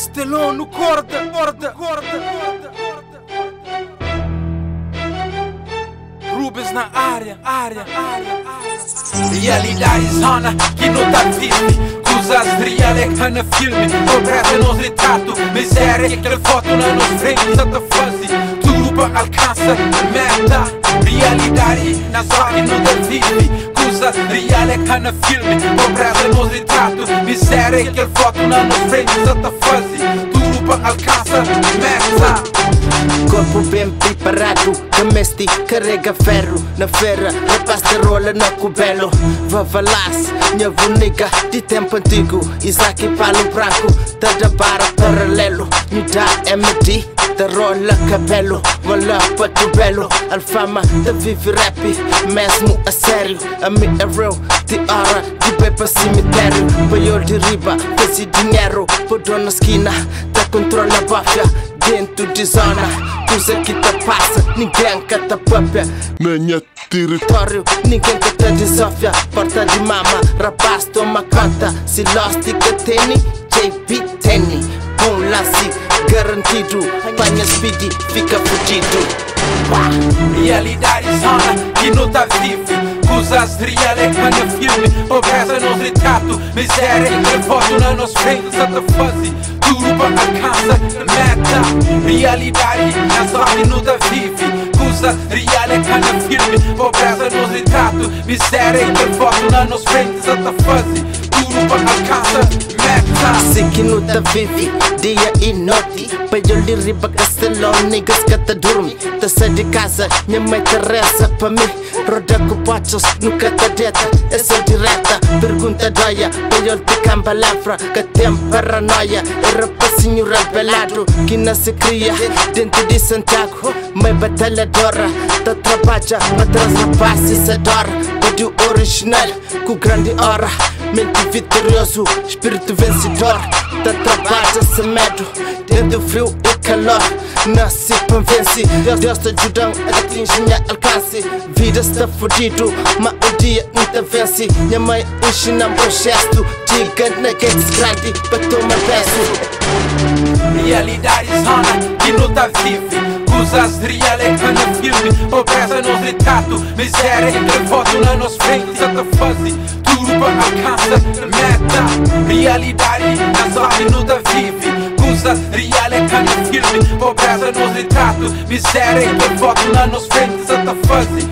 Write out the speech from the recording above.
Pastelão no corda, corda, corda, corda. Rubens na área, área, área, área. Realidade zona que não tá vive. Coisas reais que na filme. Pobreza nos retrato. Miséria que foto na nos frente. Santa fase. Tudo alcança meta. Realidade na zona que não tá vive. Coisas reais que na filme. Pobreza nos retrato. Miséria que foto na nos frente. Santa fase. Corpo bem preparado, Camesti carrega ferro Na feira, rapaz de rola no cubelo. Vavalas, minha bonica de tempo antigo Isaac palo branco, tá da barra paralelo. Me dá MD, da rola cabelo Mola pato belo, alfama da vive rap Mesmo a sério, a mim é real De hora de bem pra cemitério Paiol de riba, fez dinheiro Por na esquina, da controla a bafia dentro de zona Coisa que te passa, ninguém te papia Minha território Território, ninguém que te desafia Porta de mama, rapaz toma conta Se lost que tem, JP tem Bom lance, garantido Panha speed, fica fudido. Realidade zona que não tá vive Coisas reais Pobreza nos retrato Miséria que foto na nos frente Santa fase Tudo para alcança meta Realidade na não tá vive Coisas reais que na filme Pobreza nos retrato Miséria que foto na nos frente Santa fase Tudo para alcança meta Se que não te vive, dia e noite Paiol de riba castelão, niggas te dorme sai de casa, minha mãe te reza pra mim Roda com pochos, nunca Essa é direta, pergunta doia Paiol de camba lavra, que tem paranoia. É rapazinho rebelado, que não se cria Dentro de Santiago, mãe batalhadora Te trabalha, pra trás rapaz e se adora Pódio original, com grande hora Mente vitorioso, espírito vencedor trabalha sem medo. Dentro frio e calor Nasce pra vencer Deus te ajuda a atingir minha alcance. Vida está fudido Mas um dia te vence. Minha mãe ensina um gesto Diga na que grande Pra tomar peso Realidade zona que não tá vive. Coisas reais que na filme. Pobreza nos retrato Miséria que foto na nos frente. Santa fase Tudo para alcança meta. Realidade não tá vive. Coisas reais que na filme Pobreza nos retrato Miséria que foto na nos frente Santa fase